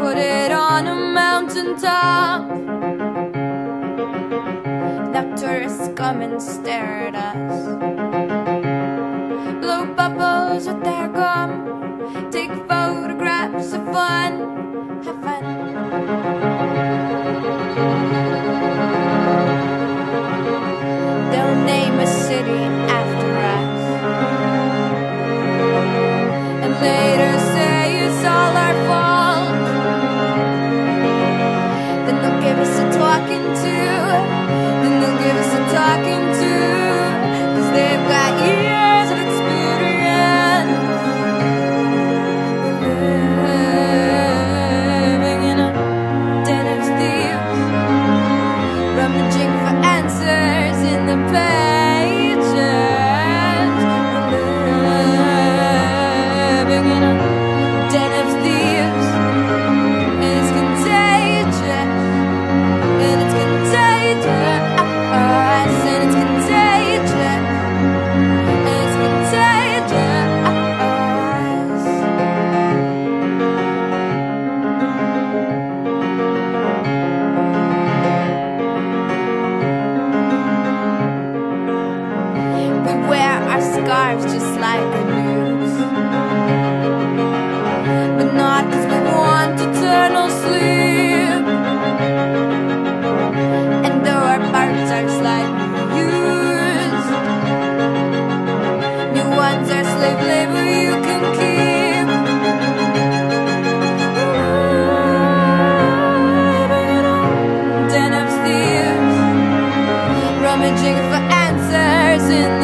put it on a mountaintop. Tourists come and stare at us. Blow bubbles with their gum. Take photographs of fun. Have fun. Searching for answers in